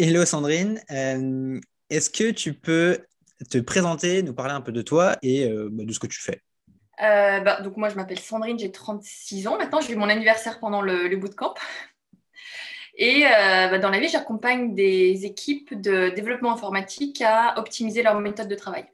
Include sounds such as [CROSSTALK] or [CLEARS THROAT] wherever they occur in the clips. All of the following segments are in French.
Hello Sandrine, Euh, est-ce que tu peux te présenter, nous parler un peu de toi et euh, bah, de ce que tu fais? Euh, bah, donc moi, je m'appelle Sandrine, j'ai 36 ans maintenant. J'ai eu mon anniversaire pendant le, le bootcamp. [LAUGHS] Et bah, dans la vie, j'accompagne des équipes de développement informatique à optimiser leur méthode de travail.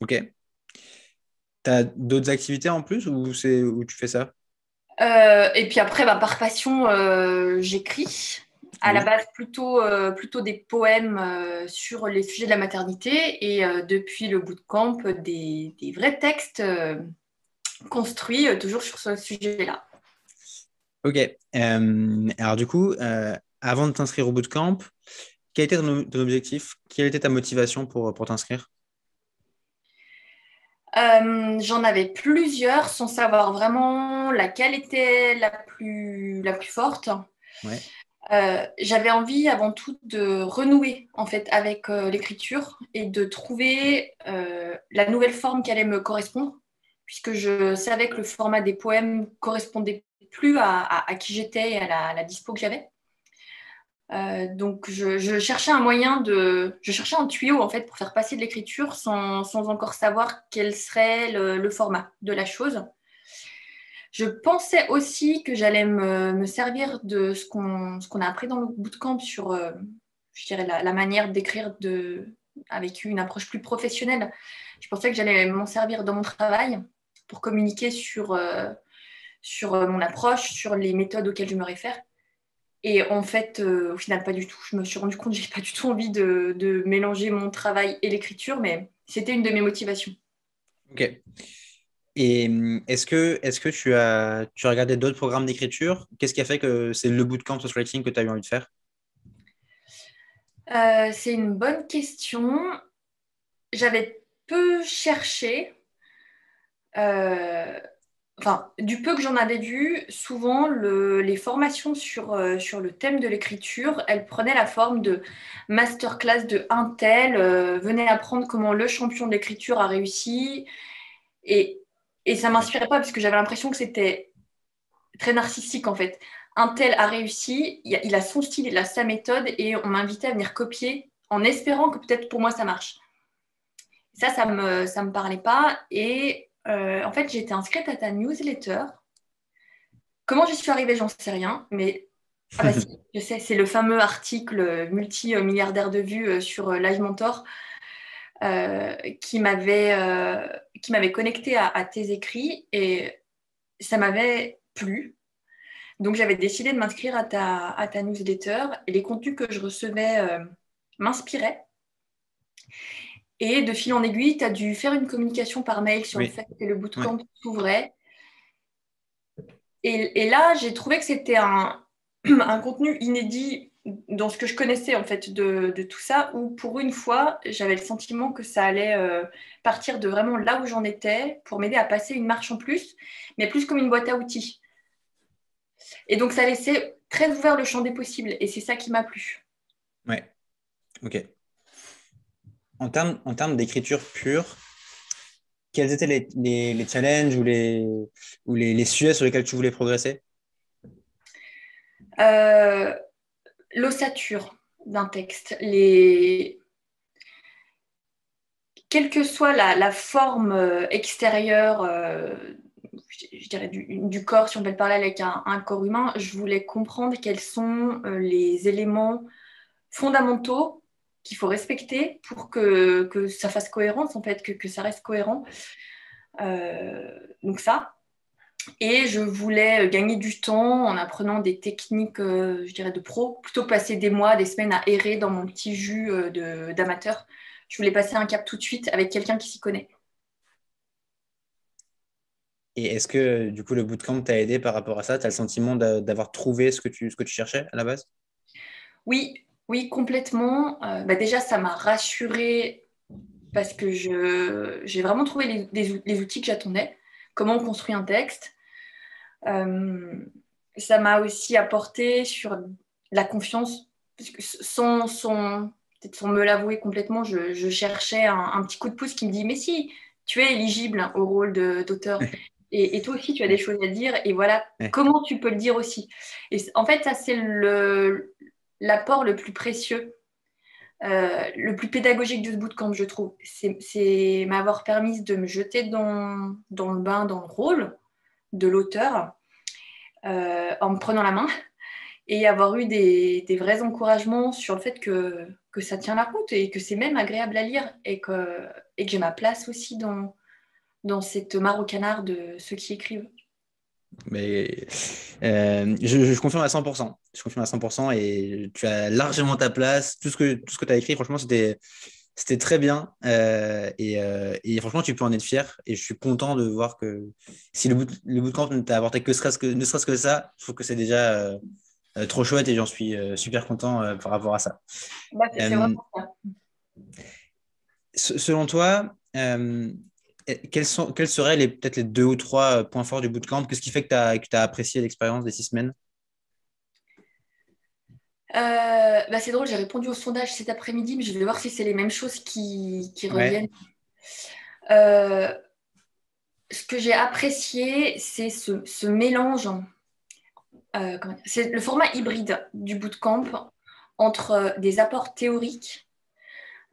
Ok. Tu as d'autres activités en plus ou c'est où tu fais ça? Et puis après, bah, par passion, j'écris. À la base, plutôt, euh, plutôt des poèmes euh, sur les sujets de la maternité. Et euh, depuis le bootcamp, des, des vrais textes construits toujours sur ce sujet-là. Ok. Alors du coup, avant de t'inscrire au bootcamp, quel était ton, ton objectif? Quelle était ta motivation pour, pour t'inscrire? Euh, j'en avais plusieurs sans savoir vraiment laquelle était la plus, la plus forte. Ouais. Euh, j'avais envie avant tout de renouer en fait avec euh, l'écriture et de trouver euh, la nouvelle forme qui allait me correspondre, puisque je savais que le format des poèmes correspondait plus à, qui j'étais et à la, dispo que j'avais. Donc je, cherchais un moyen de, je cherchais un tuyau en fait pour faire passer de l'écriture sans, encore savoir quel serait le format de la chose. Je pensais aussi que j'allais me, servir de ce qu'on a appris dans le bootcamp sur, euh, je dirais, la, manière d'écrire avec une approche plus professionnelle. Je pensais que j'allais m'en servir dans mon travail pour communiquer sur, euh, sur euh, mon approche, sur les méthodes auxquelles je me réfère. Et en fait, au final, pas du tout. Je me suis rendu compte que j'ai pas du tout envie de, de mélanger mon travail et l'écriture, mais c'était une de mes motivations. Ok. Et hum, est-ce que, est-ce que tu as, tu as regardé d'autres programmes d'écriture? Qu'est-ce qui a fait que c'est le bootcamp Social Writing que tu as eu envie de faire? Euh, c'est une bonne question. J'avais peu cherché. Euh, enfin, du peu que j'en avais vu, souvent le- les formations sur, euh, sur le thème de l'écriture, elles prenaient la forme de masterclass de un tel, venez apprendre comment le champion de l'écriture a réussi. Et, et ça m'inspirait pas parce que j'avais l'impression que c'était très narcissique en fait. Un tel a réussi, il a, son style, il a sa méthode et on m'invitait à venir copier en espérant que peut-être pour moi ça marche. Ça, ça me, ça me parlait pas. Et euh, en fait, été inscrite à ta newsletter. Comment j'y suis arrivée, j'en sais rien. Mais ah bah [LAUGHS] si, je sais, c'est le fameux article multi-milliardaire de vues euh, sur euh, Live Mentor euh, qui m'avait euh, qui m'avait connecté à, à tes écrits et ça m'avait plu. Donc j'avais décidé de m'inscrire à ta, à ta newsletter et les contenus que je recevais euh, m'inspiraient. Et de fil en aiguille, tu as dû faire une communication par mail sur le Oui. fait que le bootcamp s'ouvrait. Et, et là, j'ai trouvé que c'était un, [CLEARS THROAT] un contenu inédit dans ce que je connaissais en fait de, de tout ça, où pour une fois, j'avais le sentiment que ça allait euh, partir de vraiment là où j'en étais pour m'aider à passer une marche en plus, mais plus comme une boîte à outils. Et donc, ça laissait très ouvert le champ des possibles, et c'est ça qui m'a plu. Ouais, ok. En termes, en termes d'écriture pure, quels étaient les, les- les challenges ou les, ou les, les sujets sur lesquels tu voulais progresser? Euh, L'ossature d'un texte, les... quelle que soit la, forme euh, extérieure, euh, du, corps, si on peut le parler avec un, corps humain, je voulais comprendre quels sont euh, les éléments fondamentaux qu'il faut respecter pour que, ça fasse cohérence, en fait, que, ça reste cohérent. Donc ça. Et je voulais gagner du temps en apprenant des techniques, euh, je dirais, de pro, plutôt passer des mois, des semaines à errer dans mon petit jus euh, d'amateur. Je voulais passer un cap tout de suite avec quelqu'un qui s'y connaît. Et est-ce que du coup le bootcamp t'a aidé par rapport à ça? Tu as le sentiment d'a- d'avoir trouvé ce que tu, ce que tu cherchais à la base? Oui, oui, complètement. Euh, bah déjà, ça m'a rassurée parce que j'ai vraiment trouvé les, les outils que j'attendais. Comment on construit un texte. Euh, ça m'a aussi apporté sur la confiance, parce que sans, sans, peut-être sans me l'avouer complètement, je, je cherchais un, un petit coup de pouce qui me dit Mais si, tu es éligible au rôle d'auteur. [LAUGHS] Et, et toi aussi, tu as des choses à dire. Et voilà, comment tu peux le dire aussi. Et en fait, ça, c'est le, l'apport le plus précieux, euh, le plus pédagogique de ce bootcamp, je trouve. C'est m'avoir permis de me jeter dans, le bain, dans le rôle de l'auteur, euh, en me prenant la main [LAUGHS] et avoir eu des, vrais encouragements sur le fait que, ça tient la route et que c'est même agréable à lire et que, j'ai ma place aussi dans, dans cette mare au canard de ceux qui écrivent. Mais euh, je, confirme à 100%. Je confirme à 100% et tu as largement ta place. Tout ce que, tout ce que tu as écrit, franchement, c'était, c'était très bien. Euh, et, euh, et, franchement, tu peux en être fier. Et je suis content de voir que si le, bout, le bootcamp ne t'a apporté que, que, ne serait-ce que ça, je trouve que c'est déjà trop chouette et j'en suis super content par rapport à ça. Bah, c'est. Selon toi, quels, sont, quels seraient les, peut-être les deux ou trois euh, points forts du bootcamp? Qu'est-ce qui fait que tu as, apprécié l'expérience des six semaines? Euh, bah c'est drôle, j'ai répondu au sondage cet après-midi, mais je vais voir si c'est les mêmes choses qui, reviennent. Euh, ce que j'ai apprécié, c'est ce, mélange, c'est le format hybride du bootcamp entre des apports théoriques,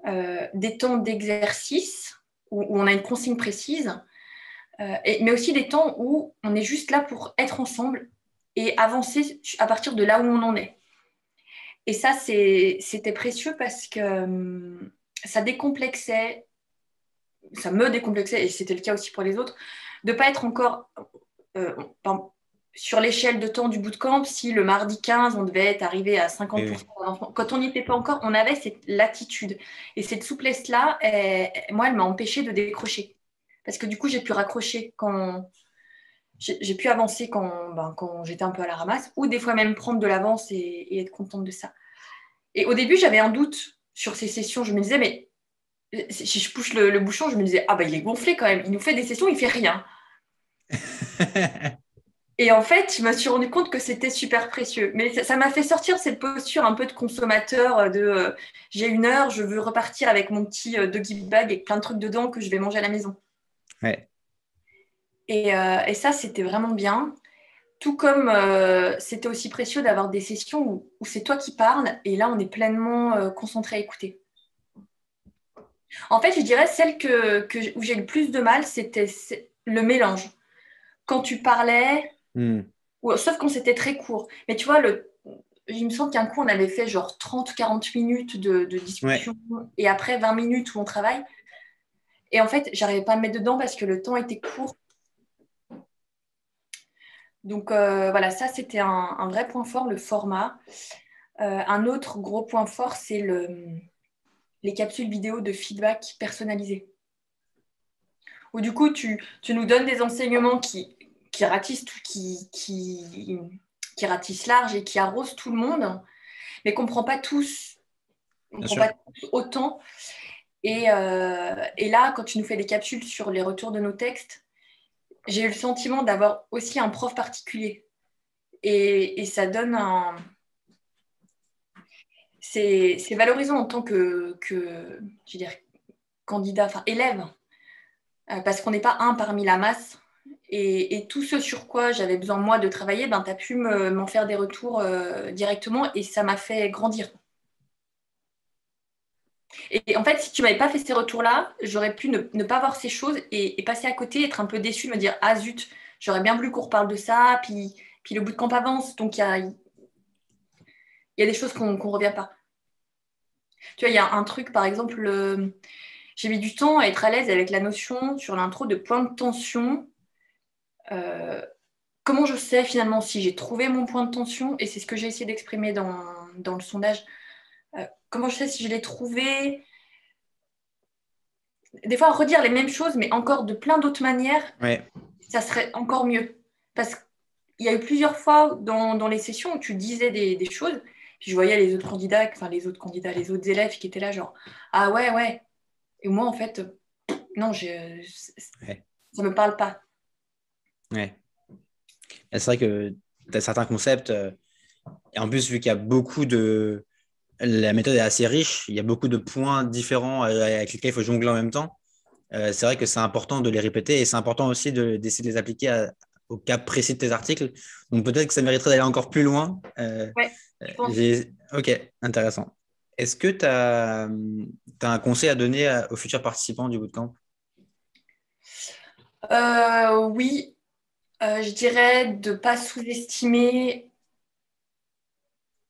des temps d'exercice où, on a une consigne précise, euh, mais aussi des temps où on est juste là pour être ensemble et avancer à partir de là où on en est. Et ça, c'était précieux parce que hum, ça décomplexait, ça me décomplexait, et c'était le cas aussi pour les autres, de ne pas être encore euh, sur l'échelle de temps du bootcamp. Si le mardi 15, on devait être arrivé à 50% quand on n'y était pas encore, on avait cette latitude. Et cette souplesse-là, moi, elle m'a empêché de décrocher. Parce que du coup, j'ai pu raccrocher quand. J'ai pu avancer quand, ben, quand j'étais un peu à la ramasse, ou des fois même prendre de l'avance et, être contente de ça. Et au début, j'avais un doute sur ces sessions. Je me disais, mais si je pousse le, bouchon, je me disais, ah ben il est gonflé quand même. Il nous fait des sessions, il fait rien. [LAUGHS] Et en fait, je me suis rendu compte que c'était super précieux. Mais ça m'a fait sortir cette posture un peu de consommateur, euh, de euh, j'ai une heure, je veux repartir avec mon petit euh, doggy bag avec plein de trucs dedans que je vais manger à la maison. Ouais. Et, et ça, c'était vraiment bien. Tout comme c'était aussi précieux d'avoir des sessions où, où c'est toi qui parles et là, on est pleinement concentré à écouter. En fait, je dirais celle que, que où j'ai le plus de mal, c'était le mélange. Quand tu parlais, Hmm. sauf quand c'était très court. Mais tu vois, le, il me semble qu'un coup, on avait fait genre 30-40 minutes de, discussion et après 20 minutes où on travaille. Et en fait, j'arrivais pas à me mettre dedans parce que le temps était court. Donc euh, voilà, ça c'était un, vrai point fort, le format. Euh, un autre gros point fort, c'est le, les capsules vidéo de feedback personnalisées. Où du coup, tu, tu nous donnes des enseignements qui qui ratisse, qui, qui, qui ratisse large et qui arrose tout le monde, mais qu'on ne prend pas tous, on prend pas tous autant. Et, euh, et, là, quand tu nous fais des capsules sur les retours de nos textes, j'ai eu le sentiment d'avoir aussi un prof particulier. Et, et ça donne un. C'est valorisant en tant que, que je veux dire, candidat, enfin élève, euh, parce qu'on n'est pas un parmi la masse, et, tout ce sur quoi j'avais besoin, moi, de travailler, ben, tu as pu m'en faire des retours euh, directement et ça m'a fait grandir. Et, en fait, si tu m'avais pas fait ces retours-là, j'aurais pu ne, pas voir ces choses et, passer à côté, être un peu déçu, me dire Ah zut, j'aurais bien voulu qu'on reparle de ça, puis, puis le bout de camp avance, donc il y a, y a des choses qu'on ne revient pas. Tu vois, il y a un truc, par exemple, euh, j'ai mis du temps à être à l'aise avec la notion sur l'intro de point de tension euh, comment je sais finalement si j'ai trouvé mon point de tension, et c'est ce que j'ai essayé d'exprimer dans, dans, le sondage, euh, comment je sais si je l'ai trouvé? Des fois, redire les mêmes choses, mais encore de plein d'autres manières, ça serait encore mieux. Parce qu'il y a eu plusieurs fois dans, dans, les sessions où tu disais des, des choses, puis je voyais les autres candidats, enfin les autres candidats, les autres élèves qui étaient là, genre, ah ouais, ouais. Et moi, en fait, non, je, ça ne me parle pas. Ouais. C'est vrai que tu as certains concepts, euh, et en plus, vu qu'il y a beaucoup de. La méthode est assez riche, il y a beaucoup de points différents euh, avec lesquels il faut jongler en même temps. Euh, c'est vrai que c'est important de les répéter et c'est important aussi d'essayer de, les appliquer au cas précis de tes articles. Donc peut-être que ça mériterait d'aller encore plus loin Ok, intéressant. Est-ce que tu as, un conseil à donner aux futurs participants du bootcamp? Euh, Oui, euh, je dirais de ne pas sous-estimer,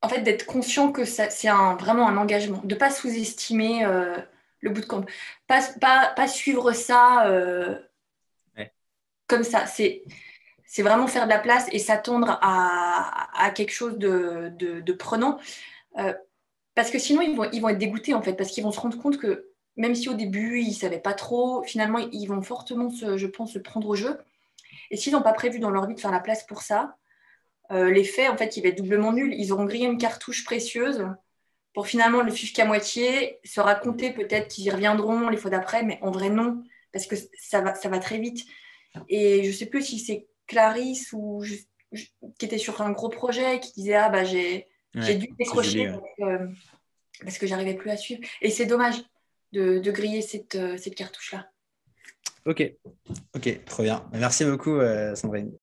en fait, d'être conscient que c'est vraiment un engagement, de ne pas sous-estimer euh, le bootcamp, pas, pas, pas suivre ça comme ça. C'est c'est vraiment faire de la place et s'attendre à, quelque chose de, prenant. Euh, parce que sinon, ils vont, ils vont être dégoûtés, en fait, parce qu'ils vont se rendre compte que même si au début, ils ne savaient pas trop, finalement, ils vont fortement, je pense, se prendre au jeu. Et s'ils n'ont pas prévu dans leur vie de faire la place pour ça, euh, l'effet, en fait, il va être doublement nul. Ils auront grillé une cartouche précieuse pour finalement le suivre qu'à moitié, se raconter peut-être qu'ils y reviendront les fois d'après, mais en vrai, non, parce que ça va, ça va très vite. Et je ne sais plus si c'est Clarisse ou qui était sur un gros projet qui disait ah bah j'ai dû décrocher euh, parce que j'arrivais plus à suivre et c'est dommage de, griller cette, euh, cette cartouche là ok. Ok trop bien. Merci beaucoup euh, Sandrine